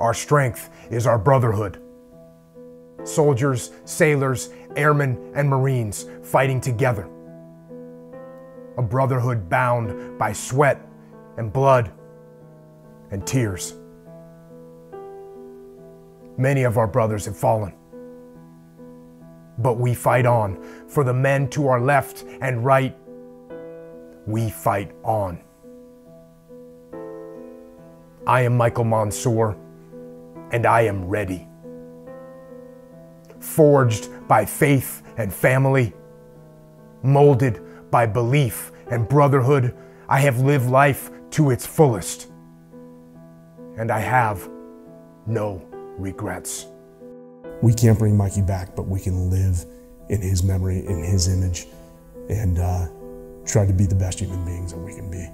Our strength is our brotherhood. Soldiers, sailors, airmen, and Marines fighting together. A brotherhood bound by sweat and blood and tears. Many of our brothers have fallen. But we fight on. For the men to our left and right, we fight on. I am Michael Monsoor, and I am ready. Forged by faith and family, molded by belief and brotherhood, I have lived life to its fullest. And I have no regrets. We can't bring Mikey back, but we can live in his memory, in his image, and uh, try to be the best human beings that we can be.